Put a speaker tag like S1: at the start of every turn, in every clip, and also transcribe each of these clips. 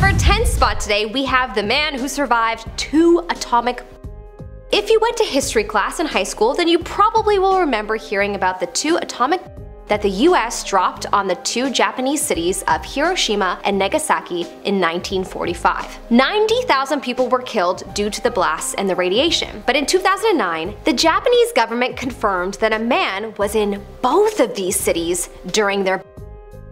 S1: number 10 spot today, we have the man who survived two atomic if you went to history class in high school, then you probably will remember hearing about the two atomic that the US dropped on the two Japanese cities of Hiroshima and Nagasaki in 1945. 90,000 people were killed due to the blasts and the radiation. But in 2009, the Japanese government confirmed that a man was in both of these cities during their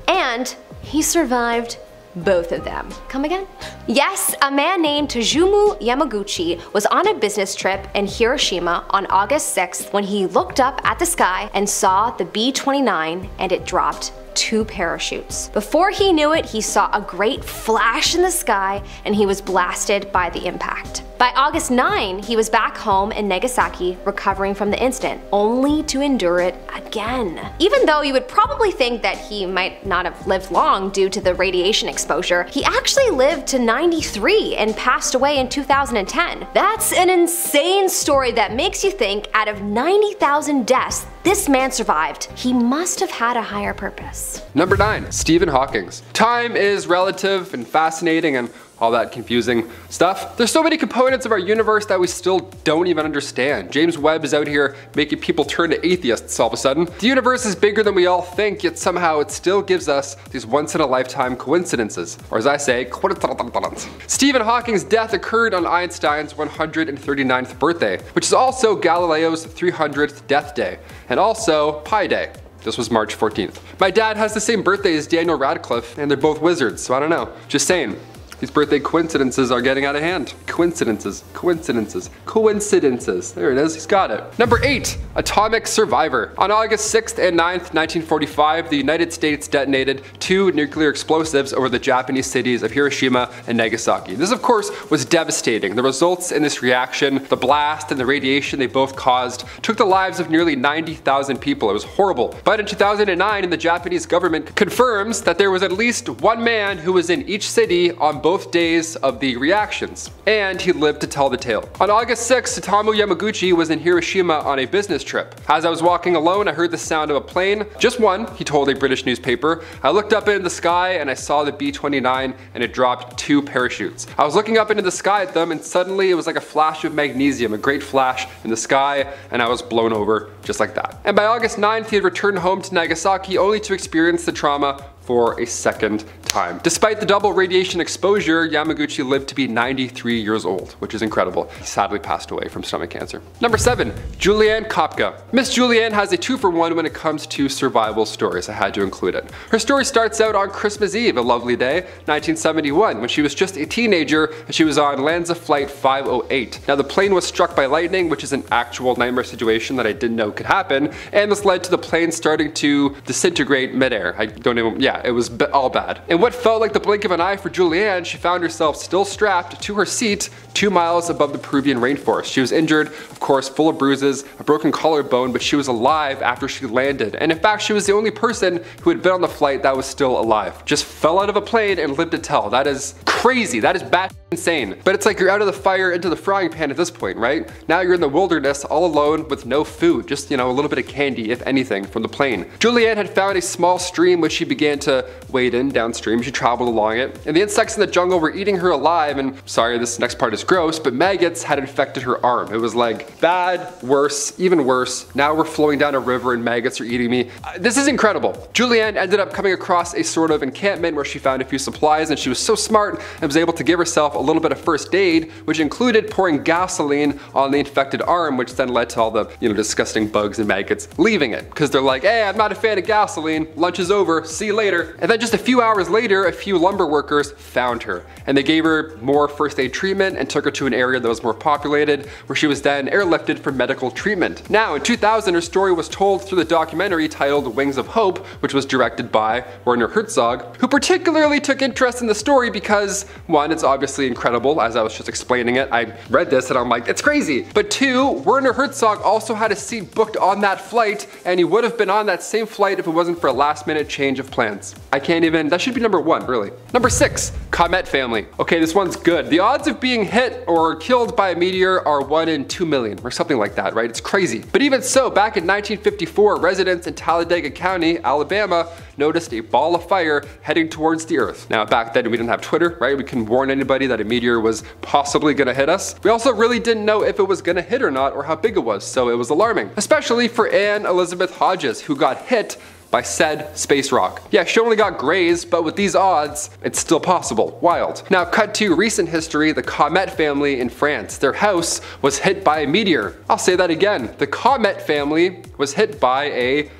S1: and he survived both of them. Come again? Yes, a man named Tsutomu Yamaguchi was on a business trip in Hiroshima on August 6th when he looked up at the sky and saw the B-29 and it dropped two parachutes. Before he knew it, he saw a great flash in the sky and he was blasted by the impact. By August 9, he was back home in Nagasaki recovering from the incident, only to endure it again. Even though you would probably think that he might not have lived long due to the radiation exposure, he actually lived to 93 and passed away in 2010. That's an insane story that makes you think out of 90,000 deaths this man survived. He must have had a higher purpose.
S2: Number 9. Stephen Hawking's. Time is relative and fascinating and all that confusing stuff. There's so many components of our universe that we still don't even understand. James Webb is out here making people turn to atheists all of a sudden. The universe is bigger than we all think, yet somehow it still gives us these once in a lifetime coincidences. Or as I say, coincidence. Stephen Hawking's death occurred on Einstein's 139th birthday, which is also Galileo's 300th death day, and also Pi Day. This was March 14th. My dad has the same birthday as Daniel Radcliffe, and they're both wizards, so I don't know. Just saying. These birthday coincidences are getting out of hand. Coincidences, coincidences, coincidences. There it is, he's got it. Number eight, atomic survivor. On August 6th and 9th, 1945, the United States detonated two nuclear explosives over the Japanese cities of Hiroshima and Nagasaki. This of course was devastating. The results in this reaction, the blast and the radiation they both caused, took the lives of nearly 90,000 people. It was horrible. But in 2009, the Japanese government confirms that there was at least one man who was in each city on both days of the reactions, and he lived to tell the tale. On August 6, Tsutomu Yamaguchi was in Hiroshima on a business trip. As I was walking alone, I heard the sound of a plane, just one, he told a British newspaper. I looked up into the sky and I saw the B-29 and it dropped two parachutes. I was looking up into the sky at them and suddenly it was like a flash of magnesium, a great flash in the sky, and I was blown over just like that. And by August 9th, he had returned home to Nagasaki only to experience the trauma for a second time. Despite the double radiation exposure, Yamaguchi lived to be 93 years old, which is incredible. He sadly passed away from stomach cancer. Number 7. Julianne Koepcke. Miss Julianne has a two for one when it comes to survival stories. I had to include it. Her story starts out on Christmas Eve, a lovely day, 1971, when she was just a teenager and she was on LANSA Flight 508. Now the plane was struck by lightning, which is an actual nightmare situation that I didn't know could happen, and this led to the plane starting to disintegrate midair. I don't even, yeah, it was all bad. In what felt like the blink of an eye for Julianne, she found herself still strapped to her seat two miles above the Peruvian rainforest. She was injured, of course, full of bruises, a broken collarbone, but she was alive after she landed. And in fact, she was the only person who had been on the flight that was still alive. Just fell out of a plane and lived to tell. That is crazy. That is bat insane. But it's like you're out of the fire into the frying pan at this point, right? Now you're in the wilderness all alone with no food, just, you know, a little bit of candy, if anything, from the plane. Julianne had found a small stream which she began to wade in downstream. She traveled along it. And the insects in the jungle were eating her alive and, sorry, this next part is gross, but maggots had infected her arm. It was like bad, worse, even worse. Now we're flowing down a river and maggots are eating me. Uh, this is incredible. Julianne ended up coming across a sort of encampment where she found a few supplies and she was so smart and was able to give herself a little bit of first aid, which included pouring gasoline on the infected arm, which then led to all the, you know, disgusting bugs and maggots leaving it. Because they're like, hey, I'm not a fan of gasoline, lunch is over, see you later. And then just a few hours later, a few lumber workers found her, and they gave her more first aid treatment and took her to an area that was more populated, where she was then airlifted for medical treatment. Now, in 2000, her story was told through the documentary titled Wings of Hope, which was directed by Werner Herzog, who particularly took interest in the story because, one, it's obviously incredible as I was just explaining it. I read this and I'm like, it's crazy. But two, Werner Herzog also had a seat booked on that flight and he would have been on that same flight if it wasn't for a last minute change of plans. I can't even, that should be number one, really. Number six, Comet family. Okay, this one's good. The odds of being hit or killed by a meteor are one in two million or something like that, right? It's crazy. But even so, back in 1954, residents in Talladega County, Alabama, noticed a ball of fire heading towards the Earth. Now, back then we didn't have Twitter, right? We couldn't warn anybody that a meteor was possibly gonna hit us. We also really didn't know if it was gonna hit or not or how big it was, so it was alarming. Especially for Anne Elizabeth Hodges, who got hit by said space rock. Yeah, she only got grazed, but with these odds, it's still possible. Wild. Now, cut to recent history, the Comet family in France. Their house was hit by a meteor. I'll say that again. The Comet family was hit by a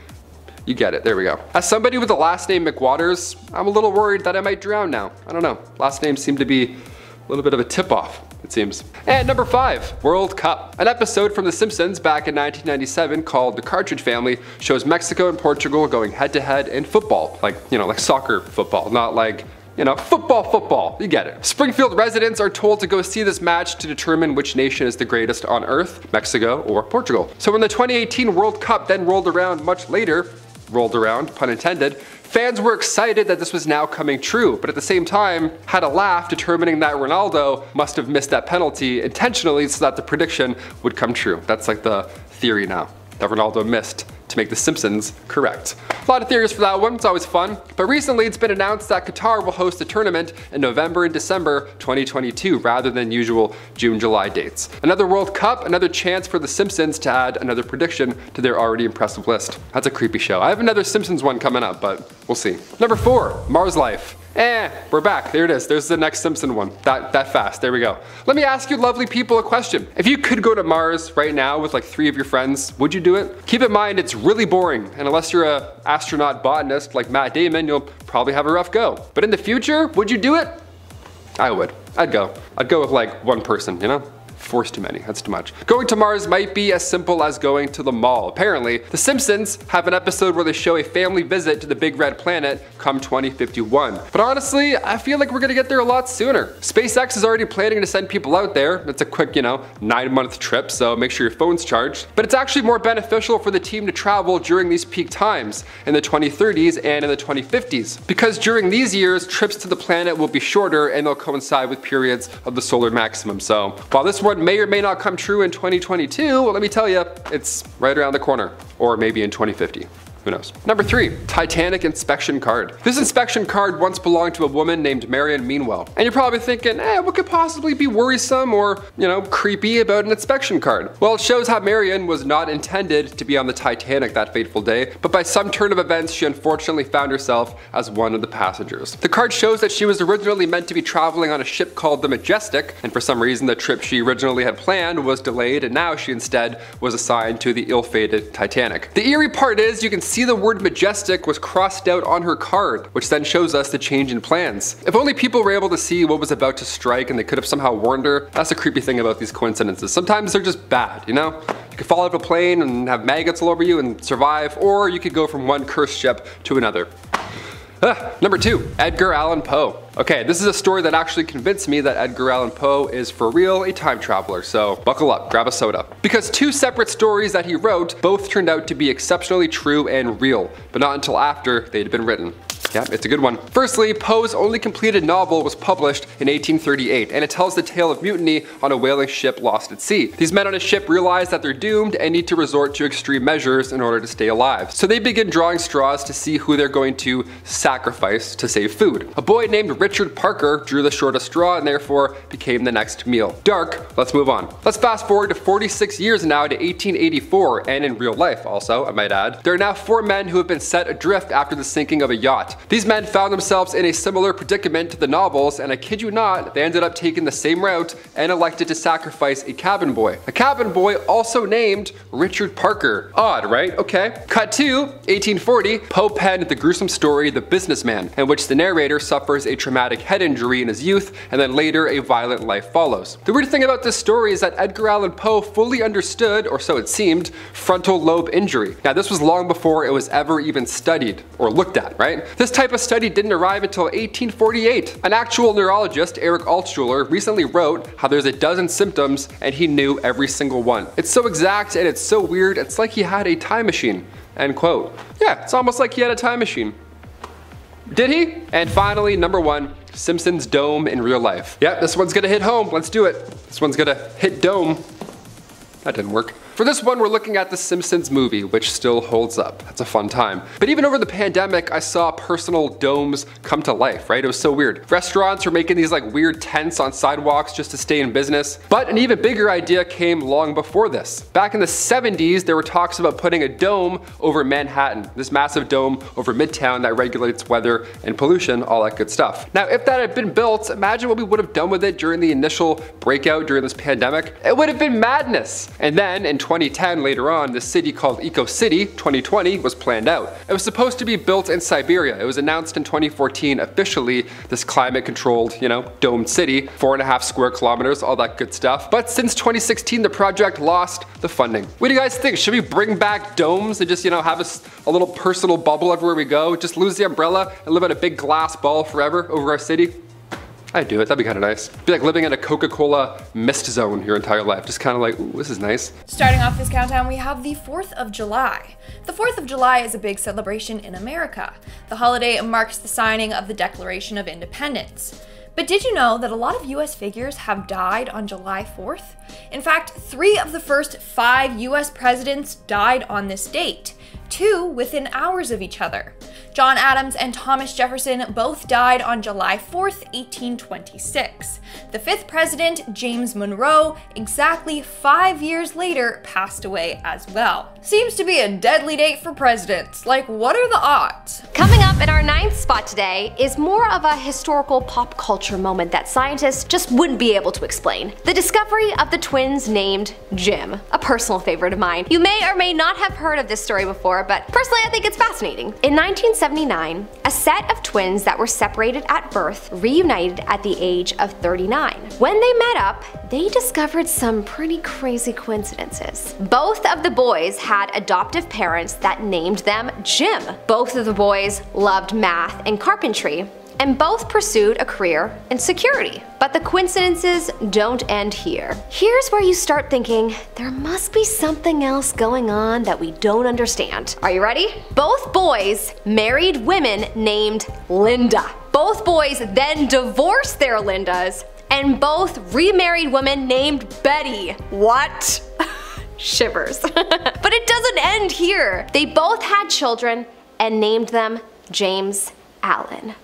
S2: you get it, there we go. As somebody with the last name McWaters, I'm a little worried that I might drown now. I don't know, last names seem to be a little bit of a tip-off it seems. And number five, World Cup. An episode from The Simpsons back in 1997 called The Cartridge Family shows Mexico and Portugal going head to head in football. Like, you know, like soccer football, not like you know, football, football, you get it. Springfield residents are told to go see this match to determine which nation is the greatest on earth, Mexico or Portugal. So when the 2018 World Cup then rolled around much later, rolled around, pun intended, fans were excited that this was now coming true, but at the same time had a laugh determining that Ronaldo must have missed that penalty intentionally so that the prediction would come true. That's like the theory now, that Ronaldo missed to make The Simpsons correct. A lot of theories for that one, it's always fun. But recently it's been announced that Qatar will host the tournament in November and December 2022 rather than usual June-July dates. Another World Cup, another chance for The Simpsons to add another prediction to their already impressive list. That's a creepy show. I have another Simpsons one coming up, but we'll see. Number four, Mars Life. Eh, we're back. There it is. There's the next Simpson one. That, that fast. There we go. Let me ask you lovely people a question. If you could go to Mars right now with like three of your friends, would you do it? Keep in mind it's really boring and unless you're a astronaut botanist like Matt Damon, you'll probably have a rough go. But in the future, would you do it? I would. I'd go. I'd go with like one person, you know? Force too many, that's too much. Going to Mars might be as simple as going to the mall. Apparently, The Simpsons have an episode where they show a family visit to the big red planet come 2051. But honestly, I feel like we're gonna get there a lot sooner. SpaceX is already planning to send people out there. It's a quick, you know, nine month trip, so make sure your phone's charged. But it's actually more beneficial for the team to travel during these peak times in the 2030s and in the 2050s. Because during these years, trips to the planet will be shorter and they'll coincide with periods of the solar maximum. So while this one may or may not come true in 2022, well, let me tell you, it's right around the corner, or maybe in 2050. Who knows? Number three, Titanic inspection card. This inspection card once belonged to a woman named Marion Meanwell. And you're probably thinking, eh, what could possibly be worrisome or, you know, creepy about an inspection card? Well, it shows how Marion was not intended to be on the Titanic that fateful day, but by some turn of events, she unfortunately found herself as one of the passengers. The card shows that she was originally meant to be traveling on a ship called the Majestic, and for some reason the trip she originally had planned was delayed, and now she instead was assigned to the ill-fated Titanic. The eerie part is you can see see the word majestic was crossed out on her card, which then shows us the change in plans. If only people were able to see what was about to strike and they could have somehow warned her. That's the creepy thing about these coincidences. Sometimes they're just bad, you know? You could fall out of a plane and have maggots all over you and survive, or you could go from one cursed ship to another. Ah, number two, Edgar Allan Poe. Okay, this is a story that actually convinced me that Edgar Allan Poe is for real a time traveler, so buckle up, grab a soda. Because two separate stories that he wrote both turned out to be exceptionally true and real, but not until after they'd been written. Yeah, it's a good one. Firstly, Poe's only completed novel was published in 1838, and it tells the tale of mutiny on a whaling ship lost at sea. These men on a ship realize that they're doomed and need to resort to extreme measures in order to stay alive. So they begin drawing straws to see who they're going to sacrifice to save food. A boy named Richard Parker drew the shortest straw and therefore became the next meal. Dark, let's move on. Let's fast forward to 46 years now to 1884, and in real life also, I might add. There are now four men who have been set adrift after the sinking of a yacht. These men found themselves in a similar predicament to the novels, and I kid you not, they ended up taking the same route and elected to sacrifice a cabin boy. A cabin boy also named Richard Parker. Odd, right? Okay. Cut to 1840, Poe penned the gruesome story The Businessman, in which the narrator suffers a traumatic head injury in his youth, and then later a violent life follows. The weird thing about this story is that Edgar Allan Poe fully understood, or so it seemed, frontal lobe injury. Now this was long before it was ever even studied or looked at, right? This This type of study didn't arrive until 1848. An actual neurologist, Eric Altschuler, recently wrote how there's a dozen symptoms and he knew every single one. It's so exact and it's so weird, it's like he had a time machine. End quote. Yeah, it's almost like he had a time machine. Did he? And finally, number one, Simpsons Dome in real life. Yep, this one's gonna hit home. Let's do it. This one's gonna hit Dome. That didn't work. For this one, we're looking at the Simpsons movie, which still holds up. That's a fun time. But even over the pandemic, I saw personal domes come to life, right? It was so weird. Restaurants were making these like weird tents on sidewalks just to stay in business. But an even bigger idea came long before this. Back in the 70s, there were talks about putting a dome over Manhattan, this massive dome over Midtown that regulates weather and pollution, all that good stuff. Now, if that had been built, imagine what we would have done with it during the initial breakout during this pandemic. It would have been madness. And then in 2010 later on, the city called Eco City 2020 was planned out. It was supposed to be built in Siberia. It was announced in 2014 officially, this climate controlled, you know, domed city, four and a half square kilometers, all that good stuff. But since 2016, the project lost the funding. What do you guys think? Should we bring back domes and just, you know, have a, a little personal bubble everywhere we go? Just lose the umbrella and live in a big glass ball forever over our city? I'd do it, that'd be kind of nice. Be like living in a Coca-Cola mist zone your entire life. Just kind of like, ooh, this is nice.
S3: Starting off this countdown, we have the 4th of July. The 4th of July is a big celebration in America. The holiday marks the signing of the Declaration of Independence. But did you know that a lot of US figures have died on July 4th? In fact, three of the first five US presidents died on this date, two within hours of each other. John Adams and Thomas Jefferson both died on July 4th, 1826. The fifth president, James Monroe, exactly five years later passed away as well. Seems to be a deadly date for presidents. Like, what are the odds?
S1: Coming up in our ninth spot today is more of a historical pop culture moment that scientists just wouldn't be able to explain. The discovery of the twins named Jim, a personal favorite of mine. You may or may not have heard of this story before, but personally I think it's fascinating. In 1979, a set of twins that were separated at birth reunited at the age of 39. When they met up, they discovered some pretty crazy coincidences. Both of the boys had adoptive parents that named them Jim. Both of the boys loved math and carpentry, and both pursued a career in security. But the coincidences don't end here. Here's where you start thinking there must be something else going on that we don't understand. Are you ready? Both boys married women named Linda. Both boys then divorced their Lindas, and both remarried women named Betty. What? Shivers. but it doesn't end here. They both had children and named them James Allen.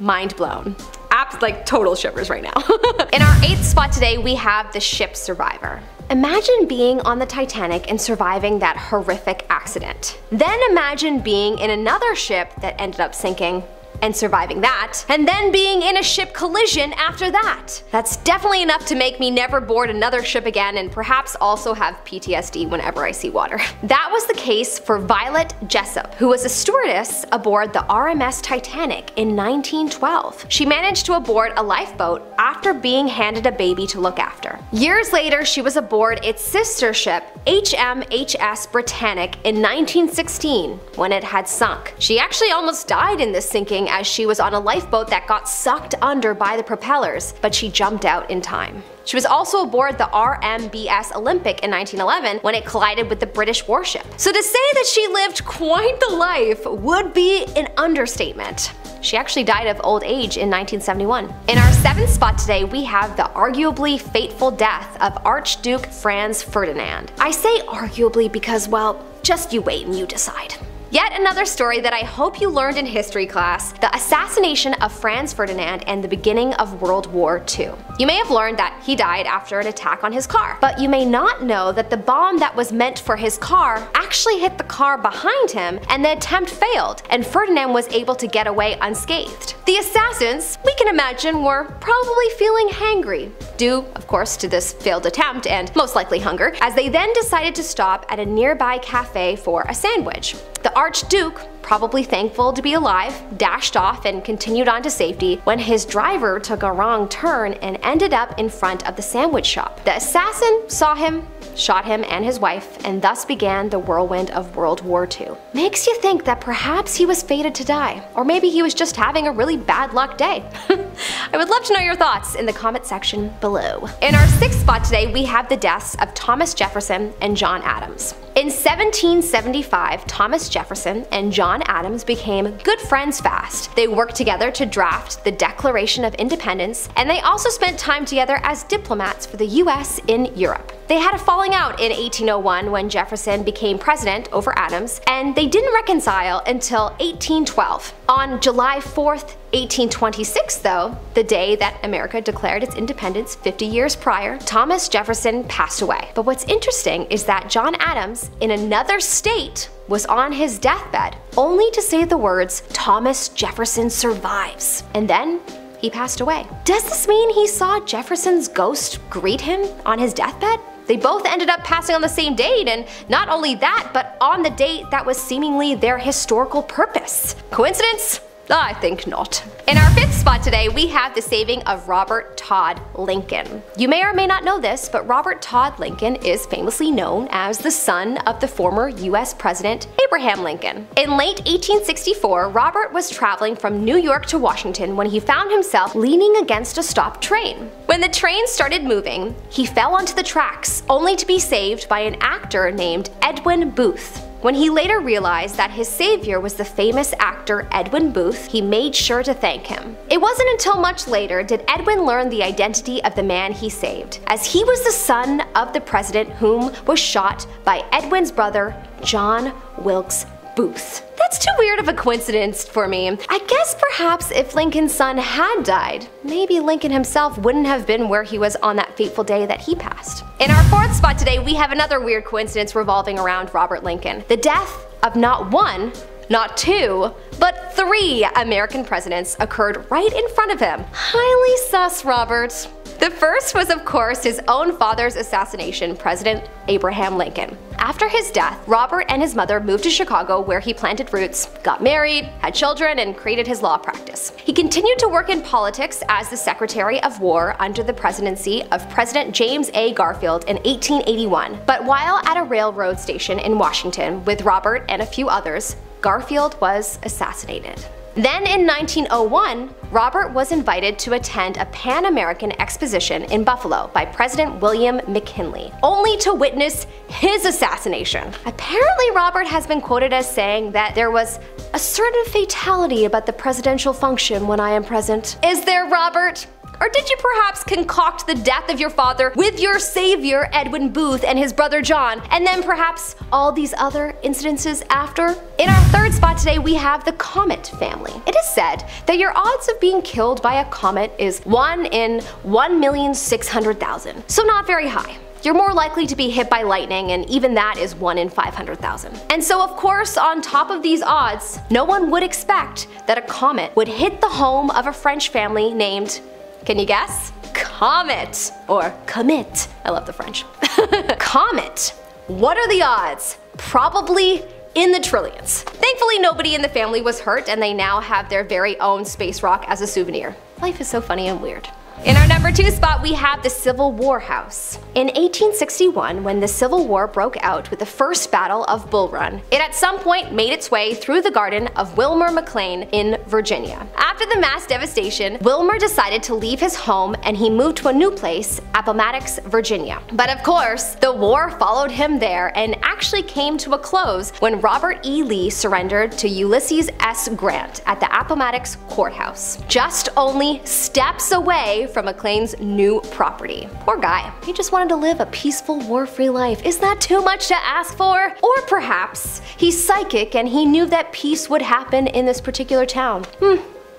S1: Mind blown. Apps like total shivers right now. In our eighth spot today, we have the ship survivor. Imagine being on the Titanic and surviving that horrific accident. Then imagine being in another ship that ended up sinking and surviving that, and then being in a ship collision after that. That's definitely enough to make me never board another ship again and perhaps also have PTSD whenever I see water. That was the case for Violet Jessop, who was a stewardess aboard the RMS Titanic in 1912. She managed to aboard a lifeboat after being handed a baby to look after. Years later, she was aboard its sister ship, HMHS Britannic, in 1916 when it had sunk. She actually almost died in this sinking as she was on a lifeboat that got sucked under by the propellers, but she jumped out in time. She was also aboard the RMBS Olympic in 1911 when it collided with the British warship. So to say that she lived quite the life would be an understatement. She actually died of old age in 1971. In our seventh spot today, we have the arguably fateful death of Archduke Franz Ferdinand. I say arguably because, well, just you wait and you decide. Yet another story that I hope you learned in history class, the assassination of Franz Ferdinand and the beginning of World War II. You may have learned that he died after an attack on his car, but you may not know that the bomb that was meant for his car actually hit the car behind him and the attempt failed, and Ferdinand was able to get away unscathed. The assassins, we can imagine, were probably feeling hangry, due, of course, to this failed attempt and most likely hunger, as they then decided to stop at a nearby cafe for a sandwich. The Archduke probably thankful to be alive, dashed off and continued on to safety when his driver took a wrong turn and ended up in front of the sandwich shop. The assassin saw him, shot him and his wife, and thus began the whirlwind of World War II. Makes you think that perhaps he was fated to die, or maybe he was just having a really bad luck day. I would love to know your thoughts in the comment section below. In our sixth spot today, we have the deaths of Thomas Jefferson and John Adams. In 1775, Thomas Jefferson and John Adams became good friends fast. They worked together to draft the Declaration of Independence, and they also spent time together as diplomats for the US in Europe. They had a falling out in 1801 when Jefferson became president over Adams, and they didn't reconcile until 1812. On July 4th, 1826, though, the day that America declared its independence 50 years prior, Thomas Jefferson passed away. But what's interesting is that John Adams, in another state, was on his deathbed, only to say the words, Thomas Jefferson survives. And then he passed away. Does this mean he saw Jefferson's ghost greet him on his deathbed? They both ended up passing on the same date, and not only that, but on the date that was seemingly their historical purpose. Coincidence? I think not. In our fifth spot today, we have the saving of Robert Todd Lincoln. You may or may not know this, but Robert Todd Lincoln is famously known as the son of the former US President Abraham Lincoln. In late 1864, Robert was traveling from New York to Washington when he found himself leaning against a stopped train. When the train started moving, he fell onto the tracks, only to be saved by an actor named Edwin Booth. When he later realized that his savior was the famous actor Edwin Booth, he made sure to thank him. It wasn't until much later did Edwin learn the identity of the man he saved, as he was the son of the president whom was shot by Edwin's brother, John Wilkes That's too weird of a coincidence for me. I guess perhaps if Lincoln's son had died, maybe Lincoln himself wouldn't have been where he was on that fateful day that he passed. In our fourth spot today, we have another weird coincidence revolving around Robert Lincoln. The death of not one, not two, but three American presidents occurred right in front of him. Highly sus, Robert. The first was, of course, his own father's assassination, President Abraham Lincoln. After his death, Robert and his mother moved to Chicago where he planted roots, got married, had children, and created his law practice. He continued to work in politics as the Secretary of War under the presidency of President James A. Garfield in 1881. But while at a railroad station in Washington with Robert and a few others, Garfield was assassinated. Then in 1901, Robert was invited to attend a Pan American exposition in Buffalo by President William McKinley, only to witness his assassination. Apparently, Robert has been quoted as saying that there was a certain fatality about the presidential function when I am present. Is there, Robert? Or did you perhaps concoct the death of your father with your savior Edwin Booth and his brother John, and then perhaps all these other incidences after? In our third spot today, we have the Comet family. It is said that your odds of being killed by a comet is 1 in 1,600,000, so not very high you're more likely to be hit by lightning, and even that is 1 in 500,000. And so, of course, on top of these odds, no one would expect that a comet would hit the home of a French family named can you guess? Comet or commit. I love the French. Comet. What are the odds? Probably in the trillions. Thankfully, nobody in the family was hurt and they now have their very own space rock as a souvenir. Life is so funny and weird. In our number two spot, we have the Civil War House. In 1861, when the Civil War broke out with the first Battle of Bull Run, it at some point made its way through the garden of Wilmer McLean in Virginia. After the mass devastation, Wilmer decided to leave his home and he moved to a new place, Appomattox, Virginia. But of course, the war followed him there and actually came to a close when Robert E. Lee surrendered to Ulysses S. Grant at the Appomattox Courthouse, just only steps away from McLean's new property. Poor guy, he just wanted to live a peaceful, war-free life. Is that too much to ask for? Or perhaps he's psychic and he knew that peace would happen in this particular town. Hmm,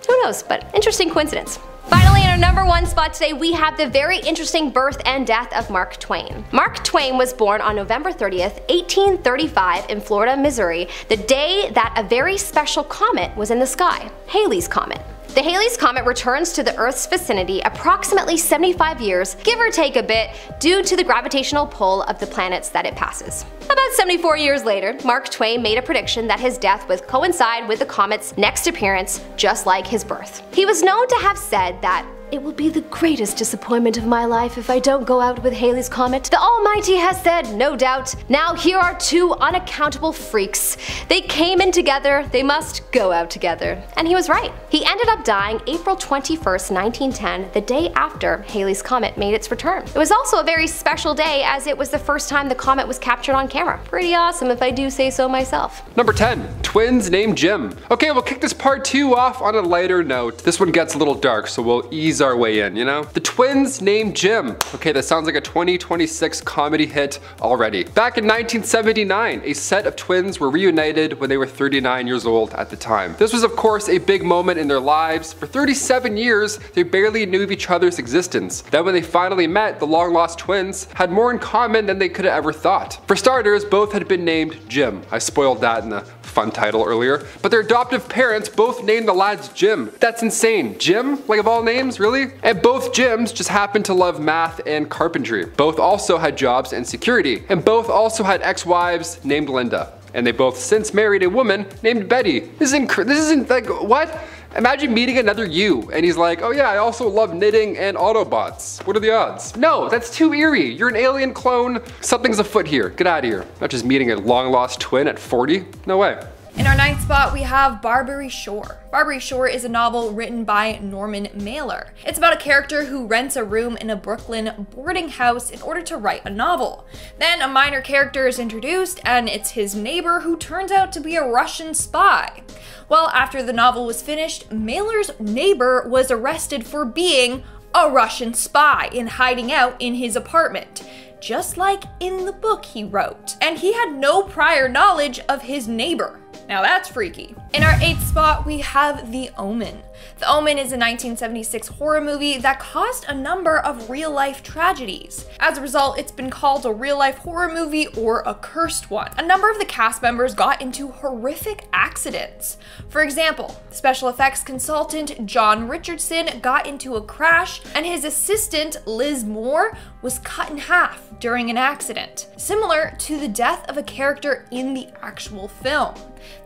S1: who knows, but interesting coincidence. Finally, in our number one spot today, we have the very interesting birth and death of Mark Twain. Mark Twain was born on November 30th, 1835 in Florida, Missouri, the day that a very special comet was in the sky, Halley's Comet. The Halley's Comet returns to the Earth's vicinity approximately 75 years, give or take a bit, due to the gravitational pull of the planets that it passes. About 74 years later, Mark Twain made a prediction that his death would coincide with the comet's next appearance, just like his birth. He was known to have said that it will be the greatest disappointment of my life if I don't go out with Halley's Comet. The Almighty has said, no doubt. Now here are two unaccountable freaks. They came in together, they must go out together. And he was right. He ended up dying April 21st, 1910, the day after Halley's Comet made its return. It was also a very special day as it was the first time the comet was captured on camera. Pretty awesome if I do say so myself.
S2: Number 10. Twins named Jim. Okay, we'll kick this part 2 off on a lighter note. This one gets a little dark, so we'll ease our way in, you know? The twins named Jim. Okay, that sounds like a 2026 comedy hit already. Back in 1979, a set of twins were reunited when they were 39 years old at the time. This was of course a big moment in their lives. For 37 years, they barely knew of each other's existence. Then when they finally met, the long lost twins had more in common than they could have ever thought. For starters, both had been named Jim. I spoiled that in the fun title earlier. But their adoptive parents both named the lads Jim. That's insane. Jim? Like of all names, really? And both Jims just happened to love math and carpentry. Both also had jobs and security. And both also had ex-wives named Linda. And they both since married a woman named Betty. This isn't, this isn't like, what? Imagine meeting another you and he's like, oh yeah, I also love knitting and Autobots. What are the odds? No, that's too eerie. You're an alien clone. Something's afoot here. Get out of here. Not just meeting a long lost twin at 40. No way.
S3: In our ninth spot, we have Barbary Shore. Barbary Shore is a novel written by Norman Mailer. It's about a character who rents a room in a Brooklyn boarding house in order to write a novel. Then a minor character is introduced, and it's his neighbor who turns out to be a Russian spy. Well, after the novel was finished, Mailer's neighbor was arrested for being a Russian spy and hiding out in his apartment just like in the book he wrote. And he had no prior knowledge of his neighbor. Now that's freaky. In our eighth spot, we have The Omen. The Omen is a 1976 horror movie that caused a number of real life tragedies. As a result, it's been called a real life horror movie or a cursed one. A number of the cast members got into horrific accidents. For example, special effects consultant John Richardson got into a crash and his assistant Liz Moore was cut in half during an accident, similar to the death of a character in the actual film.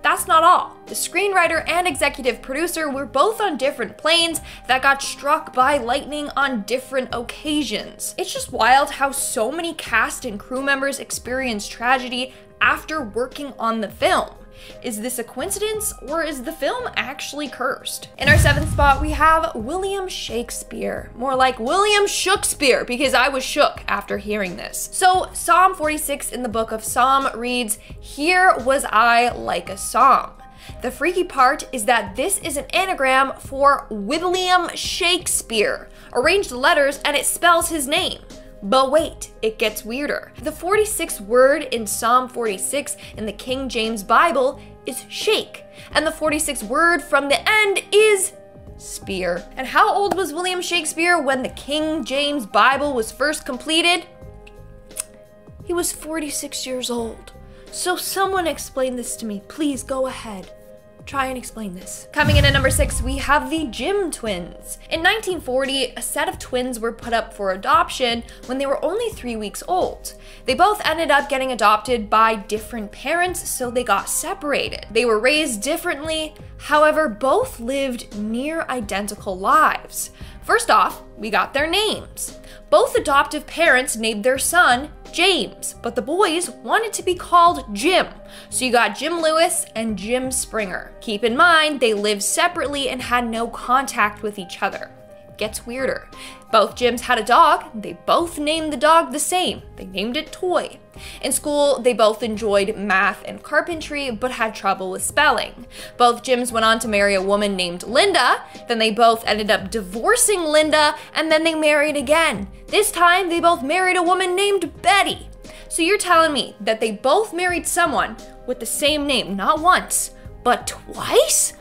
S3: That's not all. The screenwriter and executive producer were both on different planes that got struck by lightning on different occasions. It's just wild how so many cast and crew members experienced tragedy after working on the film. Is this a coincidence or is the film actually cursed? In our seventh spot, we have William Shakespeare. More like William Shakespeare because I was shook after hearing this. So Psalm 46 in the book of Psalm reads, Here was I like a psalm. The freaky part is that this is an anagram for William Shakespeare. Arranged letters and it spells his name. But wait, it gets weirder. The 46th word in Psalm 46 in the King James Bible is shake, and the 46th word from the end is spear. And how old was William Shakespeare when the King James Bible was first completed? He was 46 years old. So someone explain this to me. Please go ahead. Try and explain this. Coming in at number six, we have the Jim twins. In 1940, a set of twins were put up for adoption when they were only three weeks old. They both ended up getting adopted by different parents, so they got separated. They were raised differently, however, both lived near identical lives. First off, we got their names. Both adoptive parents named their son James, but the boys wanted to be called Jim. So you got Jim Lewis and Jim Springer. Keep in mind, they lived separately and had no contact with each other gets weirder. Both Jims had a dog. They both named the dog the same. They named it Toy. In school, they both enjoyed math and carpentry, but had trouble with spelling. Both Jims went on to marry a woman named Linda, then they both ended up divorcing Linda, and then they married again. This time, they both married a woman named Betty. So you're telling me that they both married someone with the same name, not once, but twice?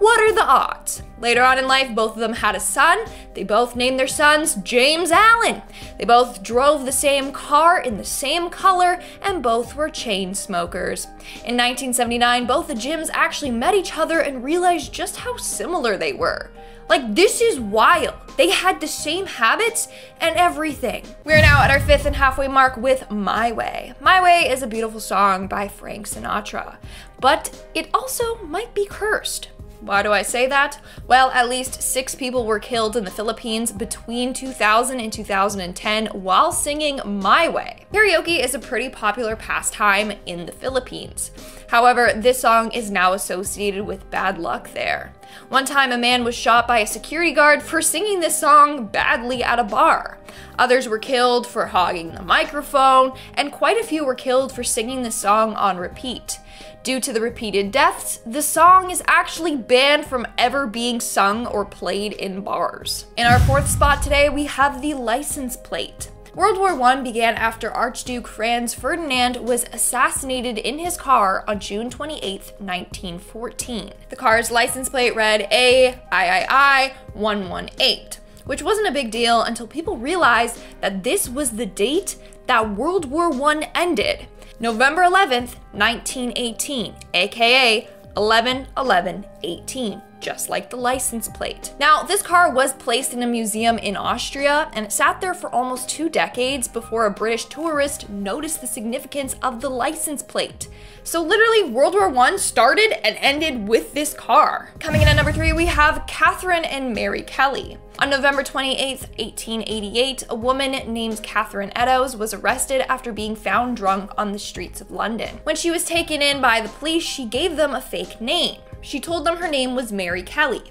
S3: What are the odds? Later on in life, both of them had a son. They both named their sons James Allen. They both drove the same car in the same color, and both were chain smokers. In 1979, both the Jims actually met each other and realized just how similar they were. Like, this is wild. They had the same habits and everything. We're now at our fifth and halfway mark with My Way. My Way is a beautiful song by Frank Sinatra, but it also might be cursed. Why do I say that? Well, at least six people were killed in the Philippines between 2000 and 2010 while singing My Way. Karaoke is a pretty popular pastime in the Philippines. However, this song is now associated with bad luck there. One time, a man was shot by a security guard for singing this song badly at a bar. Others were killed for hogging the microphone, and quite a few were killed for singing the song on repeat. Due to the repeated deaths, the song is actually banned from ever being sung or played in bars. In our fourth spot today, we have the license plate. World War I began after Archduke Franz Ferdinand was assassinated in his car on June 28, 1914. The car's license plate read AIII 118, which wasn't a big deal until people realized that this was the date that World War I ended. November 11th, 1918, aka 11 11 18 just like the license plate. Now, this car was placed in a museum in Austria and it sat there for almost two decades before a British tourist noticed the significance of the license plate. So literally World War I started and ended with this car. Coming in at number three, we have Catherine and Mary Kelly. On November 28, 1888, a woman named Catherine Eddowes was arrested after being found drunk on the streets of London. When she was taken in by the police, she gave them a fake name. She told them her name was Mary Kelly.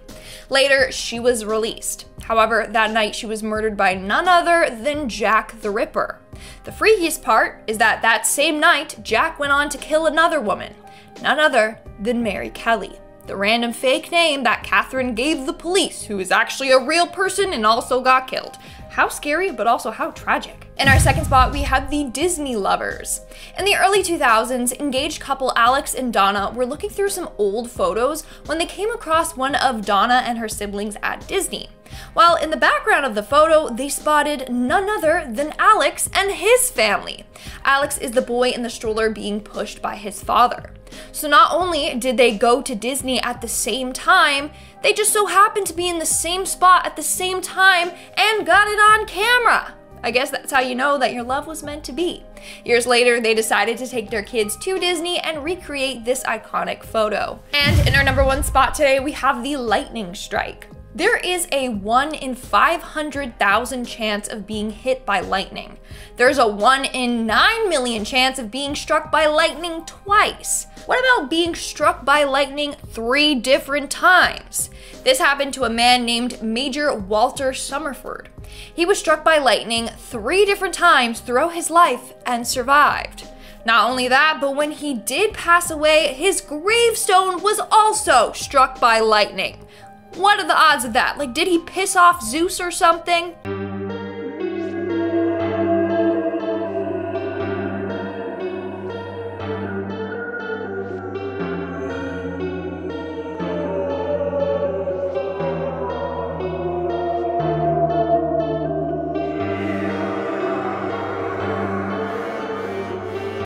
S3: Later, she was released. However, that night she was murdered by none other than Jack the Ripper. The freakiest part is that that same night, Jack went on to kill another woman, none other than Mary Kelly the random fake name that Catherine gave the police, who is actually a real person and also got killed. How scary, but also how tragic. In our second spot, we have the Disney lovers. In the early 2000s, engaged couple Alex and Donna were looking through some old photos when they came across one of Donna and her siblings at Disney. While in the background of the photo, they spotted none other than Alex and his family. Alex is the boy in the stroller being pushed by his father. So not only did they go to Disney at the same time, they just so happened to be in the same spot at the same time and got it on camera. I guess that's how you know that your love was meant to be. Years later, they decided to take their kids to Disney and recreate this iconic photo. And in our number one spot today, we have the lightning strike. There is a 1 in 500,000 chance of being hit by lightning. There's a 1 in 9 million chance of being struck by lightning twice. What about being struck by lightning three different times? This happened to a man named Major Walter Summerford. He was struck by lightning three different times throughout his life and survived. Not only that, but when he did pass away, his gravestone was also struck by lightning. What are the odds of that? Like, did he piss off Zeus or something?